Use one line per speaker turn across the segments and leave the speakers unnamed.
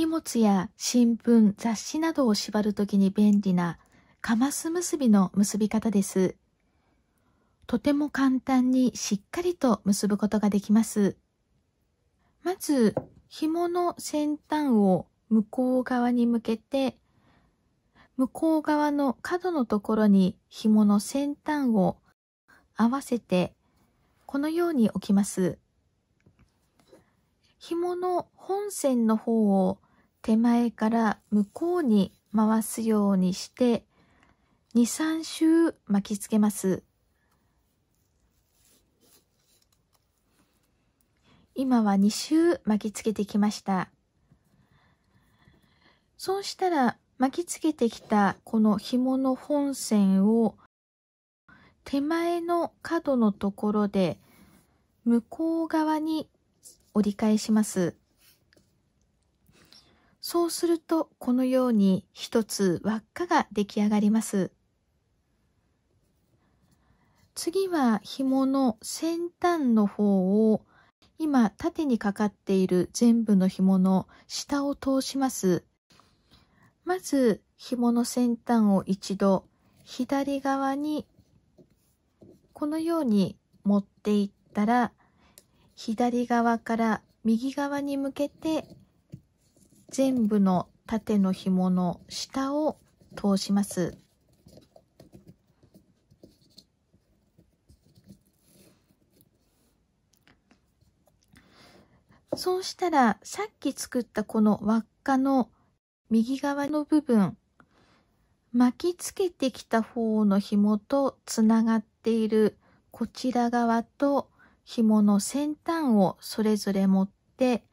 荷物や新聞、雑誌などを縛るときに便利なカマス結びの結び方です。とても簡単にしっかりと結ぶことができます。まず、紐の先端を向こう側に向けて、向こう側の角のところに紐の先端を合わせて、このように置きます。紐の本線の方を手前から向こうに回すようにして、2、3周巻きつけます。今は2周巻きつけてきました。そうしたら巻きつけてきたこの紐の本線を手前の角のところで向こう側に折り返します。そうするとこのように一つ輪っかが出来上がります。次は紐の先端の方を今縦にかかっている全部の紐の下を通します。まず紐の先端を一度左側にこのように持っていったら左側から右側に向けて全部の縦の紐の下を通します。そうしたら、さっき作ったこの輪っかの右側の部分、巻きつけてきた方の紐とつながっているこちら側と紐の先端をそれぞれ持って、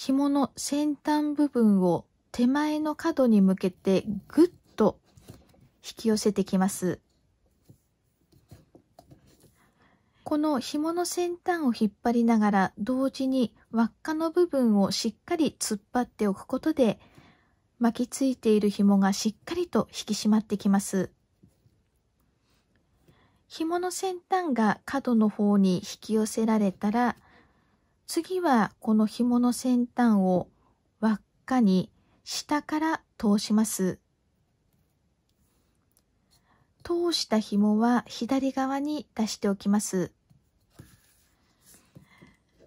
紐の先端部分を手前の角に向けてぐっと引き寄せてきます。この紐の先端を引っ張りながら同時に輪っかの部分をしっかり突っ張っておくことで巻きついている紐がしっかりと引き締まってきます。紐の先端が角の方に引き寄せられたら次はこの紐の先端を輪っかに下から通します。通した紐は左側に出しておきます。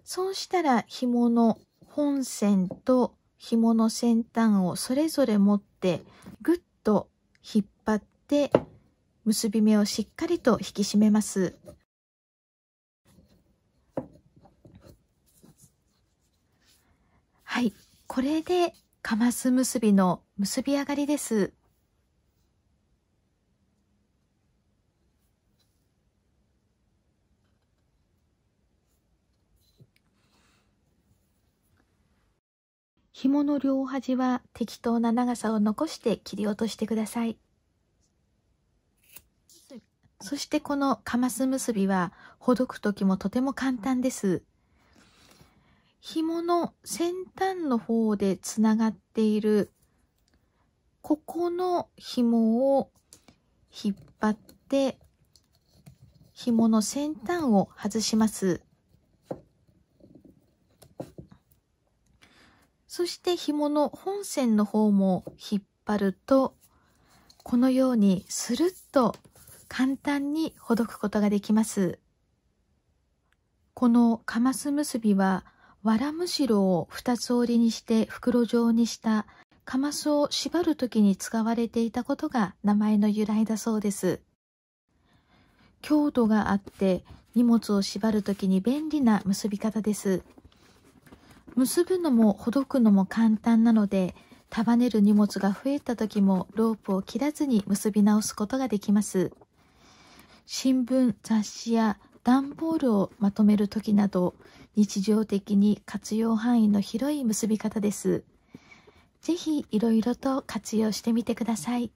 そうしたら紐の本線と紐の先端をそれぞれ持ってぐっと引っ張って結び目をしっかりと引き締めます。はい。これでカマス結びの結び上がりです。紐の両端は適当な長さを残して切り落としてください。そしてこのカマス結びはほどく時もとても簡単です。紐の先端の方でつながっているここの紐を引っ張って紐の先端を外します。そして紐の本線の方も引っ張ると、このようにスルッと簡単にほどくことができます。このカマス結びは、わらむしろを二つ折りにして袋状にしたカマスを縛るときに使われていたことが名前の由来だそうです。強度があって荷物を縛るときに便利な結び方です。結ぶのもほどくのも簡単なので束ねる荷物が増えた時もロープを切らずに結び直すことができます新聞雑誌や段ボールをまとめる時など日常的に活用範囲の広い結び方です。ぜひいろいろと活用してみてください。